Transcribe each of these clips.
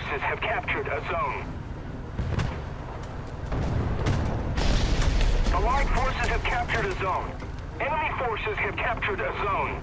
Forces have captured a zone. Allied forces have captured a zone. Enemy forces have captured a zone.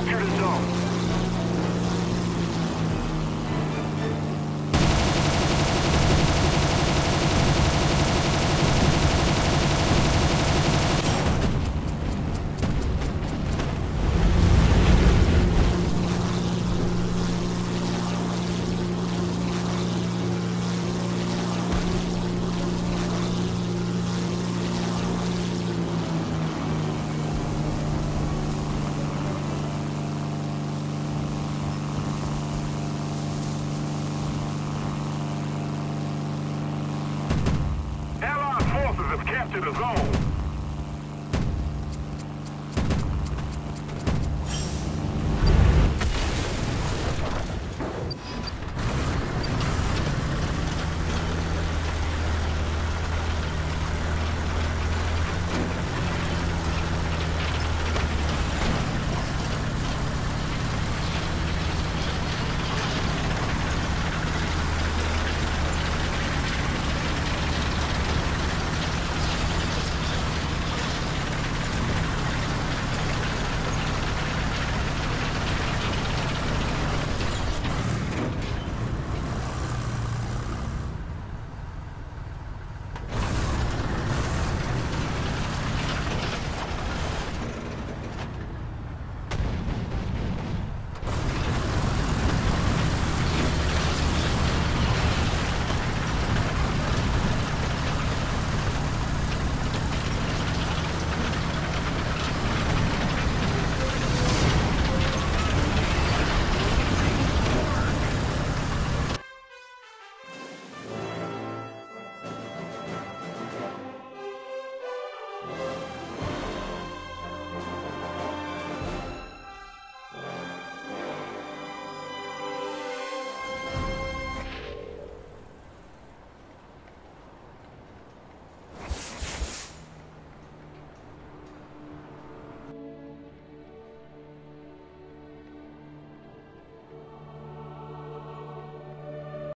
Capture the zone. to the goal.